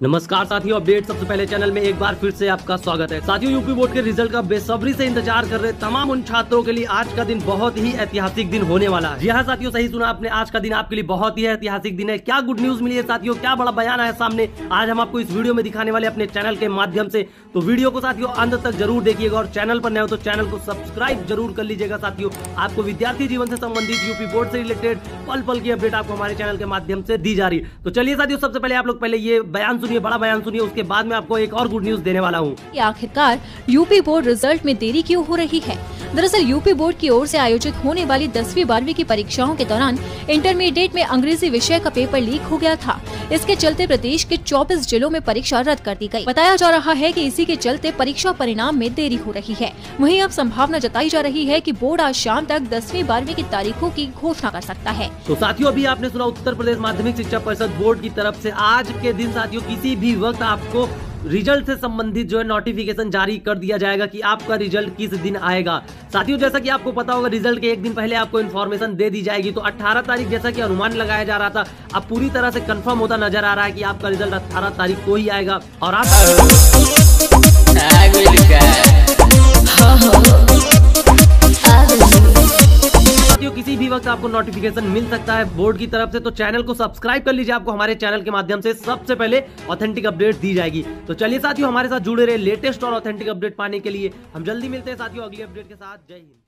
नमस्कार साथियों, अपडेट सबसे पहले चैनल में एक बार फिर से आपका स्वागत है। साथियों, यूपी बोर्ड के रिज़ल्ट का बेसब्री से इंतज़ार कर रहे तमाम उन छात्रों के लिए आज का दिन बहुत ही ऐतिहासिक दिन होने वाला है। जी हाँ साथियों, सही सुना आपने, आज का दिन आपके लिए बहुत ही ऐतिहासिक दिन है। क्या गुड न्यूज़ मिली है साथियों? क्या बड़ा बयान आया सामने? आज हम आपको इस वीडियो में दिखाने वाले अपने चैनल के माध्यम से। तो वीडियो को साथियों, अंत तक ज़रूर देखिएगा और चैनल पर नए हो तो चैनल को सब्सक्राइब ज़रूर कर लीजिएगा साथियों। आपको विद्यार्थी जीवन से संबंधित यूपी बोर्ड से रिलेटेड पल पल की अपडेट आपको हमारे चैनल के माध्यम से दी जा रही है। तो चलिए साथियों, सबसे पहले आप लोग पहले ये बयान सुनिए बड़ा बयान सुनिए उसके बाद में आपको एक और गुड न्यूज़ देने वाला हूँ। कि आखिरकार यूपी बोर्ड रिज़ल्ट में देरी क्यों हो रही है? दरअसल यूपी बोर्ड की ओर से आयोजित होने वाली दसवीं बारहवीं की परीक्षाओं के दौरान इंटरमीडिएट में अंग्रेज़ी विषय का पेपर लीक हो गया था। इसके चलते प्रदेश के 24 जिलों में परीक्षा रद्द कर दी गई। बताया जा रहा है कि इसी के चलते परीक्षा परिणाम में देरी हो रही है। वहीं अब संभावना जताई जा रही है कि बोर्ड आज शाम तक दसवीं बारहवीं की तारीखों की घोषणा कर सकता है। तो साथियों अभी आपने सुना उत्तर प्रदेश माध्यमिक शिक्षा परिषद बोर्ड की तरफ़ से। आज के दिन साथियों किसी भी वक्त आपको रिज़ल्ट से संबंधित जो है नोटिफिकेशन जारी कर दिया जाएगा कि आपका रिज़ल्ट किस दिन आएगा। साथियों, जैसा कि आपको पता होगा रिज़ल्ट के एक दिन पहले आपको इन्फॉर्मेशन दे दी जाएगी। तो 18 तारीख, जैसा कि अनुमान लगाया जा रहा था, अब पूरी तरह से कंफर्म होता नज़र आ रहा है कि आपका रिज़ल्ट 18 तारीख को ही आएगा। और आप किसी भी वक्त आपको नोटिफिकेशन मिल सकता है बोर्ड की तरफ़ से तो चैनल को सब्सक्राइब कर लीजिए। आपको हमारे चैनल के माध्यम से सबसे पहले ऑथेंटिक अपडेट दी जाएगी। तो चलिए साथियों, हमारे साथ जुड़े रहे लेटेस्ट और ऑथेंटिक अपडेट पाने के लिए। हम जल्दी मिलते हैं साथियों अगली अपडेट के साथ। जय हिंद।